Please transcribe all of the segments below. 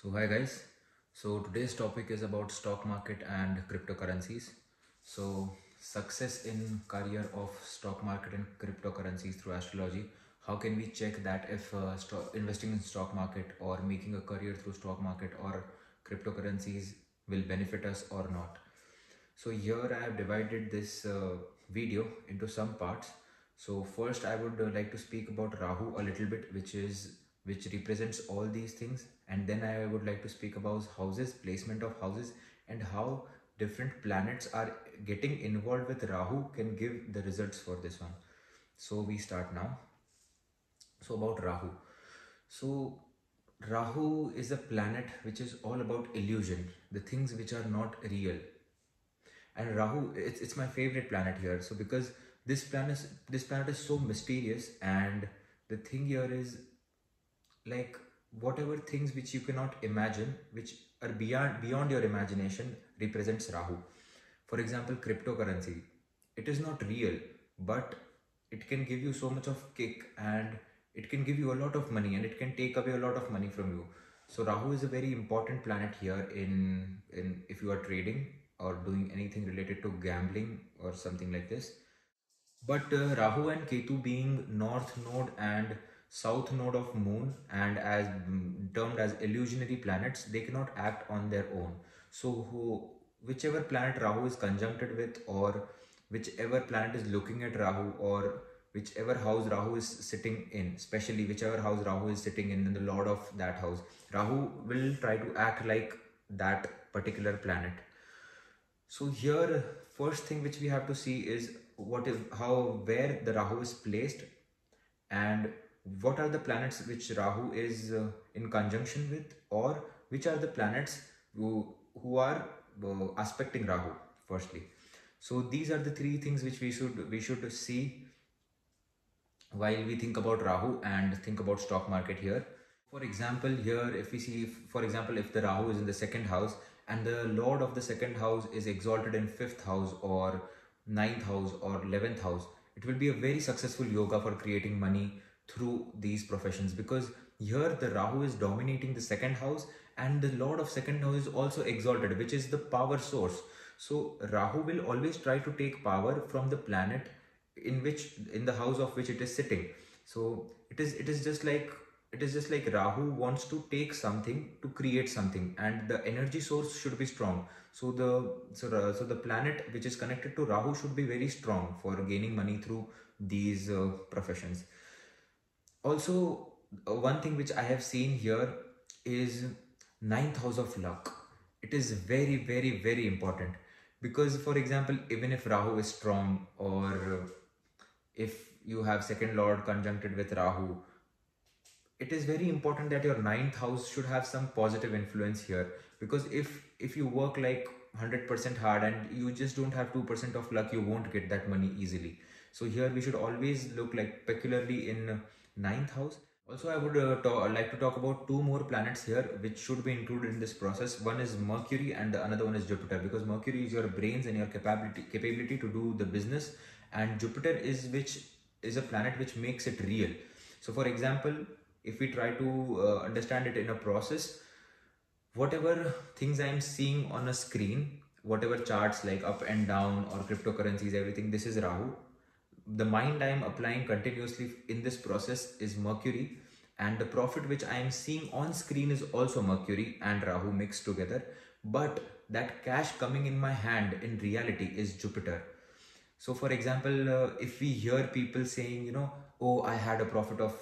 So hi guys. So today's topic is about stock market and cryptocurrencies. So success in career of stock market and cryptocurrencies through astrology. How can we check that if uh, investing in stock market or making a career through stock market or cryptocurrencies will benefit us or not? So here I have divided this uh, video into some parts. So first I would uh, like to speak about Rahu a little bit, which is which represents all these things, and then I would like to speak about houses, placement of houses, and how different planets are getting involved with Rahu can give the results for this one. So we start now. So about Rahu. So Rahu is a planet which is all about illusion, the things which are not real and rahu it's, it's my favorite planet here so because this planet is, this planet is so mysterious and the thing here is like whatever things which you cannot imagine which are beyond beyond your imagination represents rahu. For example cryptocurrency. It is not real but it can give you so much of kick and it can give you a lot of money and it can take away a lot of money from you. So rahu is a very important planet here in in if you are trading or doing anything related to gambling or something like this. But uh, Rahu and Ketu being north node and south node of moon and as mm, termed as illusionary planets, they cannot act on their own. So who, whichever planet Rahu is conjuncted with or whichever planet is looking at Rahu or whichever house Rahu is sitting in, especially whichever house Rahu is sitting in, and the lord of that house, Rahu will try to act like that particular planet so here, first thing which we have to see is what is how where the Rahu is placed, and what are the planets which Rahu is uh, in conjunction with, or which are the planets who who are uh, aspecting Rahu. Firstly, so these are the three things which we should we should see while we think about Rahu and think about stock market here. For example, here if we see, for example, if the Rahu is in the second house, and the lord of the second house is exalted in fifth house or ninth house or 11th house it will be a very successful yoga for creating money through these professions because here the rahu is dominating the second house and the lord of second house is also exalted which is the power source so rahu will always try to take power from the planet in which in the house of which it is sitting so it is it is just like it is just like Rahu wants to take something to create something and the energy source should be strong. So the so, so the planet which is connected to Rahu should be very strong for gaining money through these uh, professions. Also, uh, one thing which I have seen here is ninth house of luck. It is very very very important. Because for example even if Rahu is strong or if you have second lord conjuncted with Rahu it is very important that your ninth house should have some positive influence here. Because if if you work like 100% hard and you just don't have 2% of luck you won't get that money easily. So here we should always look like peculiarly in ninth house. Also i would uh, talk, like to talk about two more planets here which should be included in this process. One is mercury and the another one is jupiter because mercury is your brains and your capability capability to do the business and jupiter is which is a planet which makes it real. So for example if we try to uh, understand it in a process whatever things i'm seeing on a screen whatever charts like up and down or cryptocurrencies everything this is rahu the mind i am applying continuously in this process is mercury and the profit which i am seeing on screen is also mercury and rahu mixed together but that cash coming in my hand in reality is jupiter. So for example uh, if we hear people saying you know oh i had a profit of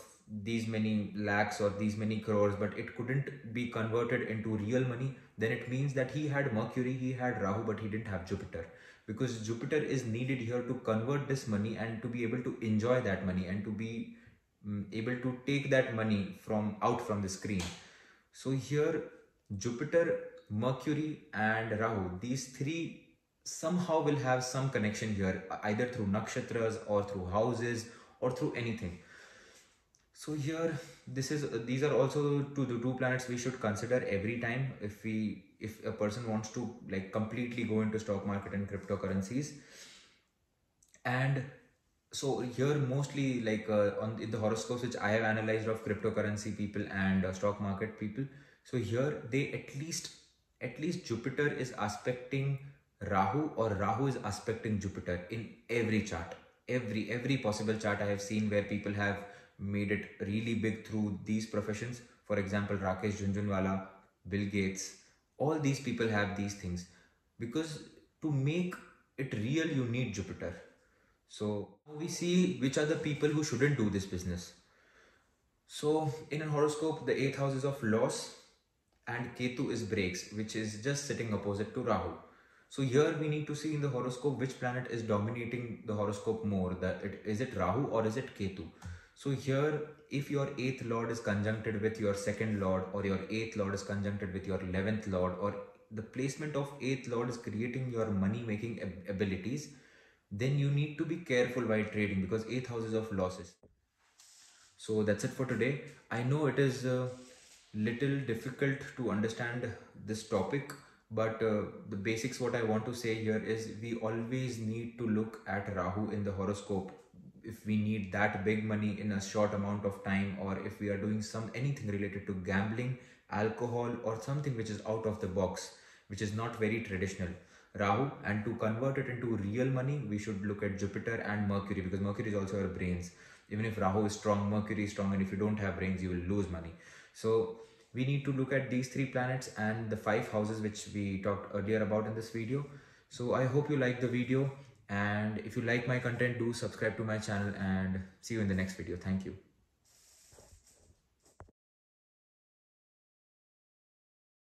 these many lakhs or these many crores but it couldn't be converted into real money then it means that he had mercury he had rahu but he didn't have jupiter because jupiter is needed here to convert this money and to be able to enjoy that money and to be um, able to take that money from out from the screen. So here jupiter mercury and rahu these three somehow will have some connection here either through nakshatras or through houses or through anything. So here this is these are also to the two planets we should consider every time if we if a person wants to like completely go into stock market and cryptocurrencies and so here mostly like uh, on in the horoscopes which I have analyzed of cryptocurrency people and uh, stock market people. So here they at least at least Jupiter is aspecting Rahu or Rahu is aspecting Jupiter in every chart. Every every possible chart I have seen where people have made it really big through these professions. For example, Rakesh Jhunjhunwala, Bill Gates, all these people have these things because to make it real you need Jupiter so we see which are the people who shouldn't do this business. So in an horoscope, the eighth house is of loss and Ketu is breaks, which is just sitting opposite to Rahu. So here we need to see in the horoscope which planet is dominating the horoscope more. That it, is it Rahu or is it Ketu? So here, if your eighth lord is conjuncted with your second lord, or your eighth lord is conjuncted with your eleventh lord, or the placement of eighth lord is creating your money making abilities, then you need to be careful while trading because 8 houses of losses. So that's it for today. I know it is a little difficult to understand this topic, but uh, the basics what I want to say here is we always need to look at Rahu in the horoscope if we need that big money in a short amount of time or if we are doing some anything related to gambling alcohol or something which is out of the box which is not very traditional. Rahu and to convert it into real money we should look at Jupiter and Mercury because Mercury is also our brains. Even if Rahu is strong Mercury is strong and if you don't have brains you will lose money. So we need to look at these three planets and the five houses which we talked earlier about in this video. So I hope you like the video and if you like my content do subscribe to my channel and see you in the next video. Thank you